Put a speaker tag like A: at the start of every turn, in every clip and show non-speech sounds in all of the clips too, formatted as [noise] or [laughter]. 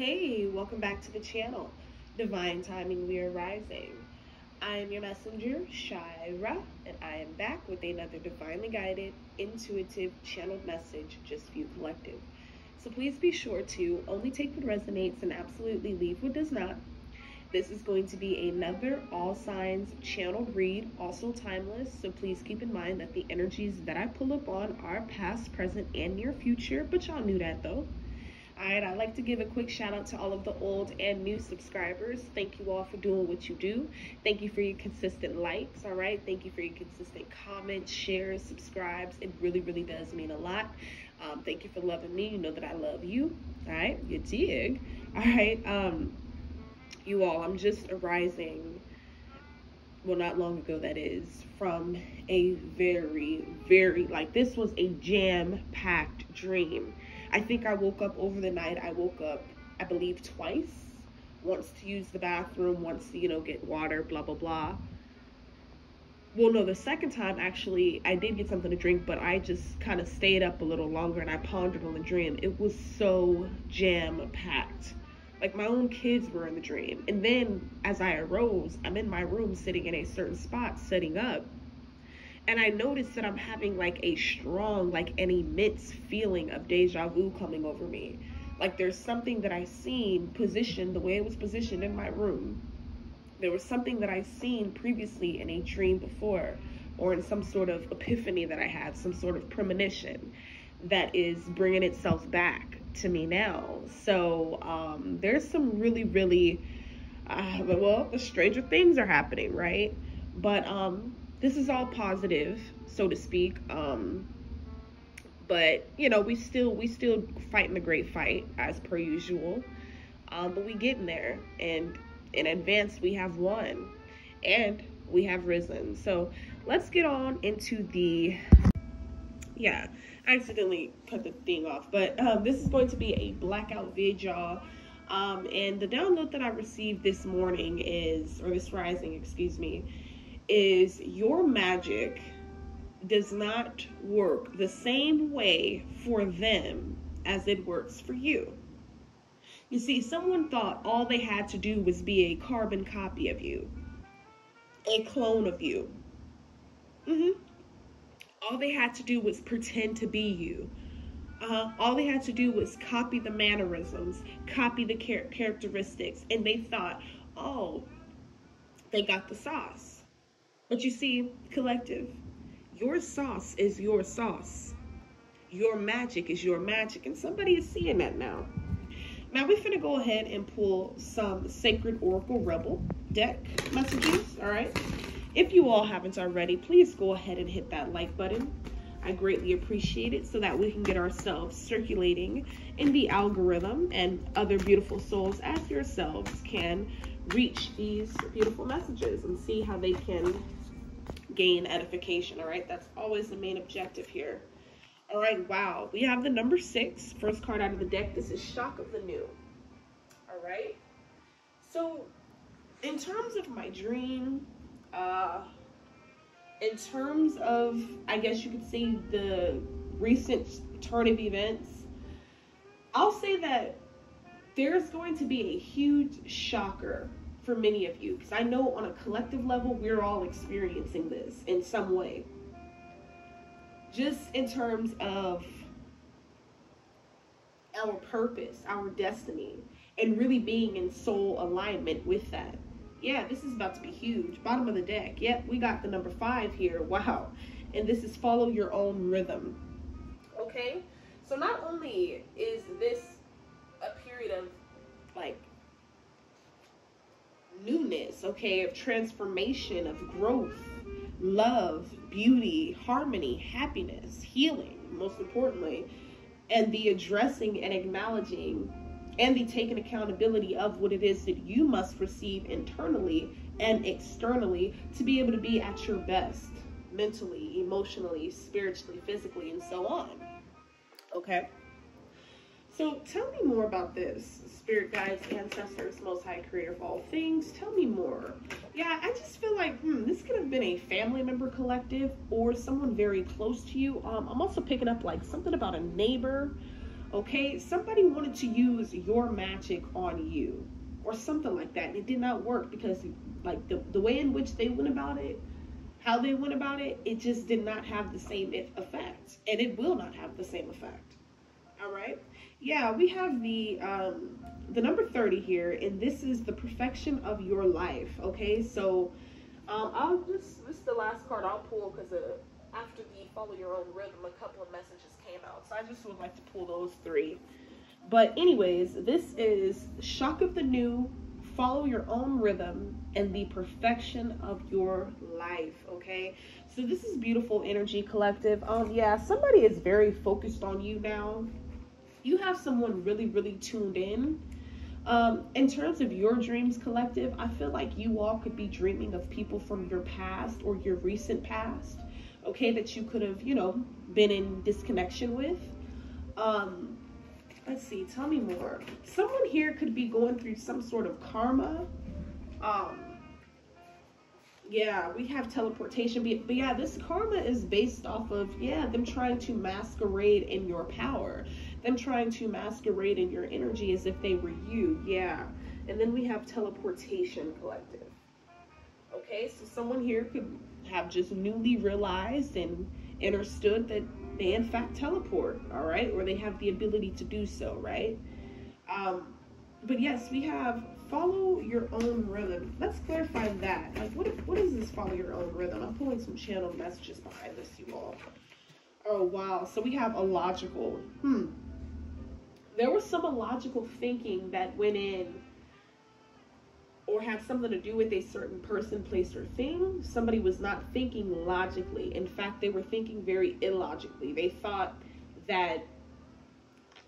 A: Hey, welcome back to the channel. Divine Timing, we are rising. I am your messenger, Shyra, and I am back with another divinely guided, intuitive, channeled message just for you collective. So please be sure to only take what resonates and absolutely leave what does not. This is going to be another all signs channeled read, also timeless. So please keep in mind that the energies that I pull up on are past, present, and near future, but y'all knew that though. Alright, I'd like to give a quick shout out to all of the old and new subscribers. Thank you all for doing what you do. Thank you for your consistent likes, alright? Thank you for your consistent comments, shares, subscribes. It really, really does mean a lot. Um, thank you for loving me. You know that I love you. Alright, you dig. Alright, um, you all, I'm just arising, well, not long ago, that is, from a very, very, like, this was a jam packed dream. I think I woke up over the night. I woke up, I believe, twice. Once to use the bathroom, once to, you know, get water, blah, blah, blah. Well, no, the second time, actually, I did get something to drink, but I just kind of stayed up a little longer and I pondered on the dream. It was so jam packed like my own kids were in the dream. And then as I arose, I'm in my room sitting in a certain spot setting up. And I noticed that I'm having like a strong, like an immense feeling of deja vu coming over me. Like there's something that I seen positioned the way it was positioned in my room. There was something that I seen previously in a dream before or in some sort of epiphany that I had, some sort of premonition that is bringing itself back to me now. So um, there's some really, really, uh, well, the stranger things are happening, right? But um, this is all positive, so to speak. Um, but you know, we still we still fighting the great fight as per usual. Um, but we getting there, and in advance we have won, and we have risen. So let's get on into the yeah accidentally cut the thing off. But um, this is going to be a blackout vid, y'all. Um, and the download that I received this morning is, or this rising, excuse me, is your magic does not work the same way for them as it works for you. You see, someone thought all they had to do was be a carbon copy of you, a clone of you. Mm-hmm all they had to do was pretend to be you. Uh, all they had to do was copy the mannerisms, copy the char- characteristics, and they thought, oh, they got the sauce. But you see, collective, your sauce is your sauce. Your magic is your magic, and somebody is seeing that now. Now we're gonna go ahead and pull some Sacred Oracle Rebel deck messages, all right? If you all haven't already, please go ahead and hit that like button. I greatly appreciate it so that we can get ourselves circulating in the algorithm and other beautiful souls as yourselves can reach these beautiful messages and see how they can gain edification. All right, that's always the main objective here. All right, wow, we have the number six, first card out of the deck. This is Shock of the New. All right, so in terms of my dream, uh, in terms of, I guess you could say, the recent turn of events, I'll say that there's going to be a huge shocker for many of you because I know on a collective level, we're all experiencing this in some way. Just in terms of our purpose, our destiny, and really being in soul alignment with that yeah, this is about to be huge. Bottom of the deck. Yep, we got the number five here. [laughs] Wow. And this is follow your own rhythm. Okay? So not only is this a period of like newness, okay, of transformation, of growth, love, beauty, harmony, happiness, healing, most importantly, and the addressing and acknowledging and the taking accountability of what it is that you must receive internally and externally to be able to be at your best mentally, emotionally, spiritually, physically, and so on. Okay? So tell me more about this. Spirit guides, ancestors, most high creator of all things. Tell me more. Yeah, I just feel like, hmm, this could have been a family member collective or someone very close to you. Um, I'm also picking up like something about a neighbor Okay, somebody wanted to use your magic on you or something like that. And it did not work because like the, the way in which they went about it, how they went about it, it just did not have the same effect. And it will not have the same effect. All right. Yeah, we have the um the number 30 here, and this is the perfection of your life. Okay, so um I'll just this is the last card I'll pull because uh, after the follow your own rhythm, a couple of messages came out. So I just would like to pull those three. But anyways, this is shock of the new, follow your own rhythm, and the perfection of your life. Okay, so this is beautiful energy collective. Um, yeah, somebody is very focused on you now. You have someone really, really tuned in. Um, in terms of your dreams collective, I feel like you all could be dreaming of people from your past or your recent past, okay, that you could have, you know, been in disconnection with. Um, let's see, tell me more. Someone here could be going through some sort of karma. Um, yeah, we have teleportation, but yeah, this karma is based off of, yeah, them trying to masquerade in your power, them trying to masquerade in your energy as if they were you, yeah. And then we have teleportation collective. Okay, so someone here could have just newly realized and understood that they in fact teleport, all right, or they have the ability to do so, right? Um, but yes, we have follow your own rhythm. Let's clarify that. Like, what what is this follow your own rhythm? I'm pulling some channel messages behind this, you all. Oh wow. So we have illogical. Hmm. There was some illogical thinking that went in or had something to do with a certain person, place, or thing, somebody was not thinking logically. In fact, they were thinking very illogically. They thought that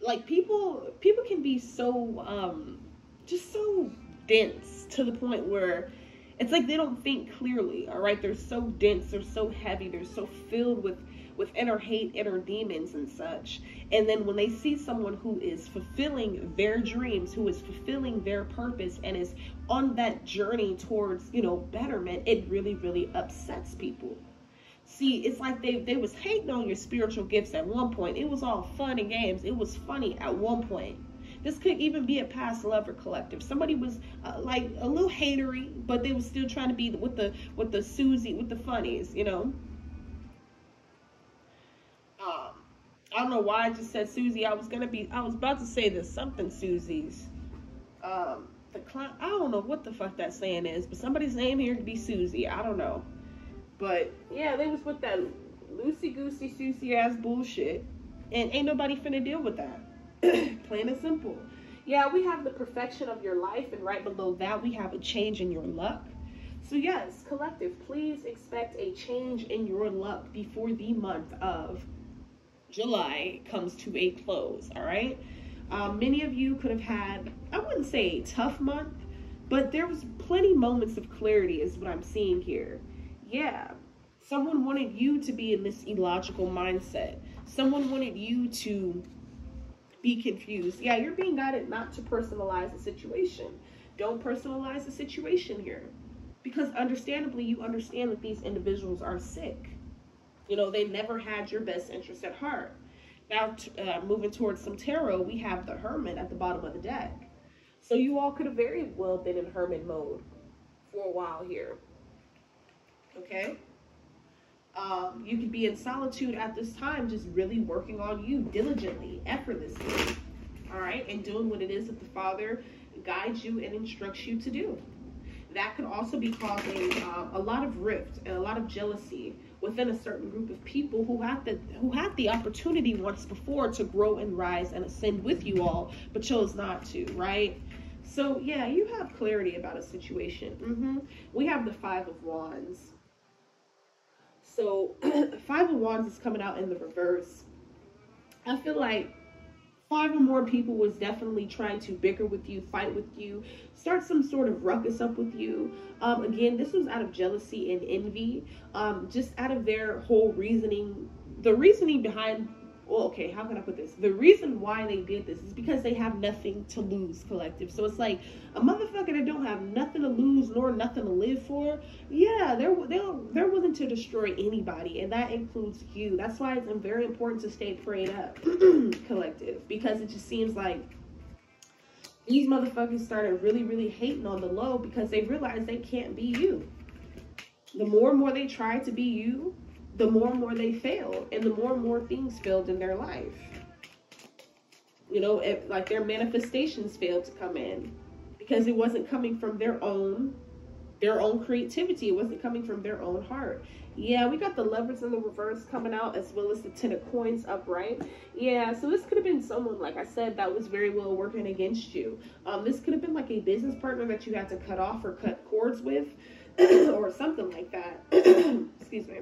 A: like people people can be so um just so dense to the point where it's like they don't think clearly all right they're so dense they're so heavy they're so filled with with inner hate, inner demons, and such. And then when they see someone who is fulfilling their dreams, who is fulfilling their purpose, and is on that journey towards, you know, betterment, it really, really upsets people. See, it's like they, they was hating on your spiritual gifts at one point. It was all fun and games. It was funny at one point. This could even be a past lover collective. Somebody was uh, like a little hatery, but they was still trying to be with the with the Susie with the funnies, you know. I don't know why I just said Susie. I was gonna be. I was about to say this something Susie's. Um, the clown. I don't know what the fuck that saying is, but somebody's name here could be Susie. I don't know. But yeah, they was with that loosey goosey Susie ass bullshit, and ain't nobody finna deal with that. [clears throat] Plain and simple. Yeah, we have the perfection of your life, and right below that we have a change in your luck. So yes, collective, please expect a change in your luck before the month of July comes to a close, all right? Um, many of you could have had, I wouldn't say a tough month, but there was plenty moments of clarity is what I'm seeing here. Yeah, someone wanted you to be in this illogical mindset. Someone wanted you to be confused. Yeah, you're being guided not to personalize the situation. Don't personalize the situation here. Because understandably, you understand that these individuals are sick. You know, they never had your best interest at heart. Now, uh, moving towards some tarot, we have the Hermit at the bottom of the deck. So you all could have very well been in Hermit mode for a while here. Okay? Um, you could be in solitude at this time, just really working on you diligently, effortlessly. All right? And doing what it is that the Father guides you and instructs you to do. That could also be causing um, a lot of rift and a lot of jealousy within a certain group of people who had the who had the opportunity once before to grow and rise and ascend with you all, but chose not to, right? So yeah, you have clarity about a situation. Mm-hmm. We have the Five of Wands. So [clears throat] Five of Wands is coming out in the reverse. I feel like five or more people was definitely trying to bicker with you, fight with you, start some sort of ruckus up with you. Um, again, this was out of jealousy and envy, um, just out of their whole reasoning, the reasoning behind well, okay, how can I put this? The reason why they did this is because they have nothing to lose, collective. So it's like a motherfucker that don't have nothing to lose nor nothing to live for. Yeah, they're they're they're willing to destroy anybody, and that includes you. That's why it's very important to stay prayed up, [clears throat] collective, because it just seems like these motherfuckers started really, really hating on the low because they realized they can't be you. The more and more they try to be you, the more and more they fail and the more and more things failed in their life. You know, like their manifestations failed to come in because it wasn't coming from their own their own creativity. It wasn't coming from their own heart. Yeah, we got the lovers in the reverse coming out as well as the ten of coins upright. Yeah, so this could have been someone, like I said, that was very well working against you. Um, this could have been like a business partner that you had to cut off or cut cords with [clears throat] or something like that. [clears throat] Excuse me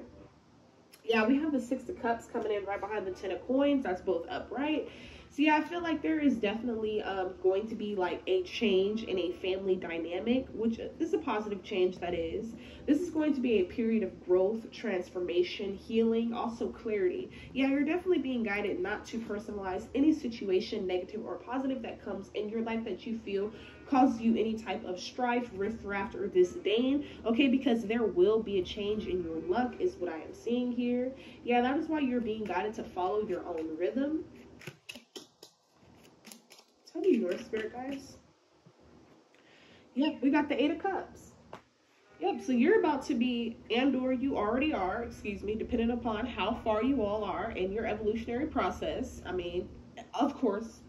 A: yeah, we have the Six of Cups coming in right behind the Ten of Coins. That's both upright. So yeah, I feel like there is definitely um, going to be like a change in a family dynamic, which is a positive change that is. This is going to be a period of growth, transformation, healing, also clarity. Yeah, you're definitely being guided not to personalize any situation, negative or positive, that comes in your life that you feel causes you any type of strife, rift-raft, or disdain, okay? Because there will be a change in your luck is what I am seeing here. Yeah, that is why you're being guided to follow your own rhythm. Tell me your spirit, guys. Yep, we got the Eight of Cups. Yep, so you're about to be, and or you already are, excuse me, depending upon how far you all are in your evolutionary process. I mean, of course,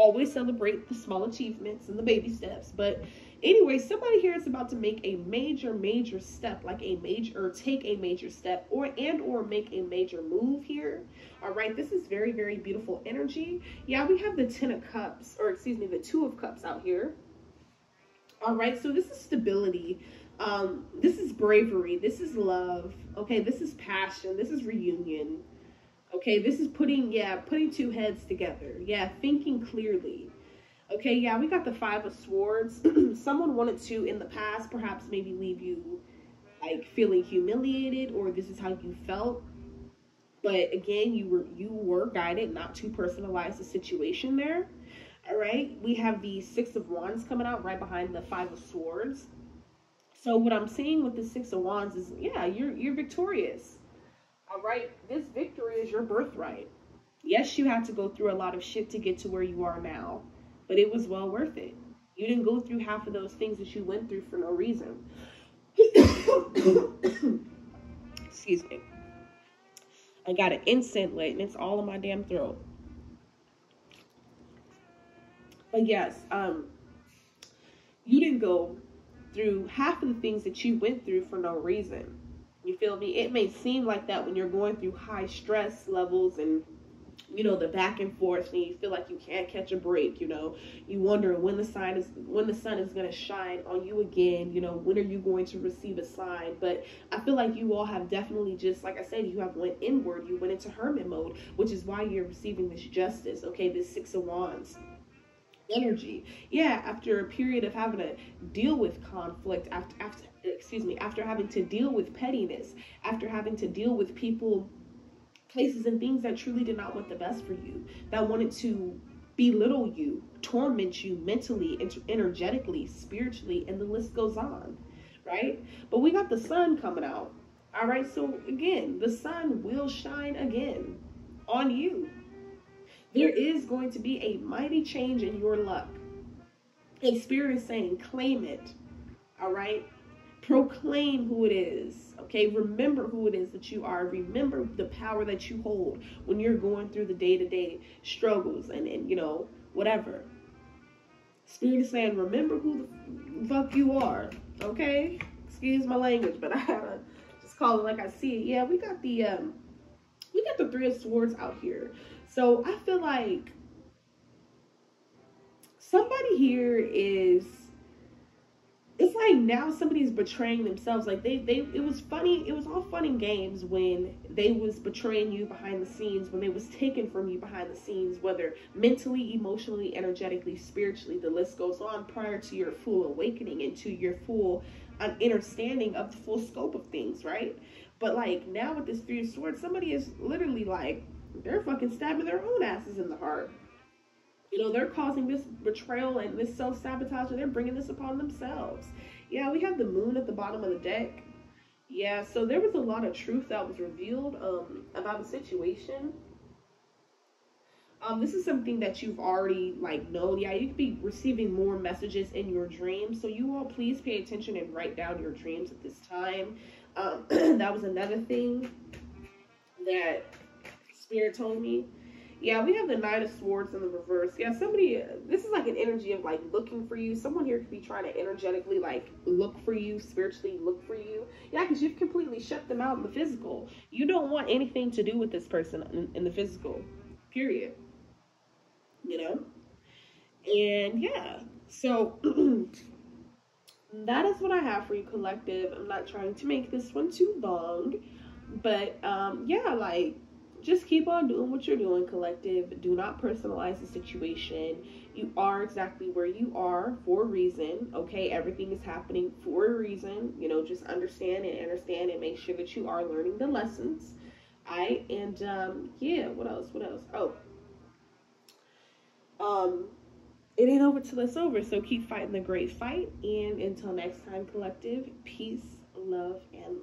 A: always celebrate the small achievements and the baby steps. But anyway, somebody here is about to make a major, major step, like a major, or take a major step, or and or make a major move here. All right, this is very, very beautiful energy. Yeah, we have the Ten of Cups, or excuse me, the Two of Cups out here. All right, so this is stability. Um, this is bravery. This is love. Okay, this is passion. This is reunion. Okay, this is putting, yeah, putting two heads together. Yeah, thinking clearly. Okay, yeah, we got the Five of Swords. [clears throat] Someone wanted to, in the past, perhaps maybe leave you like feeling humiliated or this is how you felt. But again, you were you were guided not to personalize the situation there. All right, we have the Six of Wands coming out right behind the Five of Swords. So what I'm seeing with the Six of Wands is, yeah, you're you're victorious. All right, this victory is your birthright. Yes, you had to go through a lot of shit to get to where you are now, but it was well worth it. You didn't go through half of those things that you went through for no reason. [coughs] Excuse me. I got an incense lit and it's all in my damn throat. But yes, um, you didn't go through half of the things that you went through for no reason. You feel me? It may seem like that when you're going through high stress levels and you know the back and forth and you feel like you can't catch a break you know. You wonder when the sign is when the sun is going to shine on you again you know when are you going to receive a sign? But i feel like you all have definitely just like i said you have went inward you went into hermit mode which is why you're receiving this justice okay this six of wands energy yeah after a period of having to deal with conflict after after excuse me, after having to deal with pettiness, after having to deal with people, places, and things that truly did not want the best for you, that wanted to belittle you, torment you mentally, energetically, spiritually, and the list goes on, right? But we got the sun coming out. All right, so again, the sun will shine again on you. There is going to be a mighty change in your luck. A spirit is saying, claim it. All right. Proclaim who it is. Okay, remember who it is that you are. Remember the power that you hold when you're going through the day to day struggles and, and, you know, whatever. Spirit is saying, remember who the fuck you are. Okay? Excuse my language, but [laughs] I gotta just call it like I see it. Yeah, we got the, um, we got the Three of Swords out here. So I feel like somebody here is it's like now somebody's betraying themselves. Like they they it was funny it was all fun and games when they was betraying you behind the scenes when they was taken from you behind the scenes whether mentally emotionally energetically spiritually the list goes on prior to your full awakening and to your full um, understanding of the full scope of things right? But like now with this three of swords somebody is literally like they're fucking stabbing their own asses in the heart. You know, they're causing this betrayal and this self sabotage, and they're bringing this upon themselves. Yeah, we have the moon at the bottom of the deck. Yeah, so there was a lot of truth that was revealed um, about the situation. Um, this is something that you've already like known. Yeah, you could be receiving more messages in your dreams. So you all please pay attention and write down your dreams at this time. Um, [clears throat] that was another thing that Spirit told me. Yeah, we have the Nine of Swords in the reverse. Yeah, somebody, this is like an energy of like looking for you. Someone here could be trying to energetically like look for you, spiritually look for you. Yeah, because you've completely shut them out in the physical. You don't want anything to do with this person in, in the physical, period. You know? And yeah, so [clears throat] that is what I have for you, collective. I'm not trying to make this one too long, but um, yeah, like just keep on doing what you're doing, collective. Do not personalize the situation. You are exactly where you are for a reason. Okay, everything is happening for a reason. You know, just understand and understand and make sure that you are learning the lessons. I and um, yeah, what else? What else? Oh, um, it ain't over till it's over. So keep fighting the great fight. And until next time, collective, peace, love, and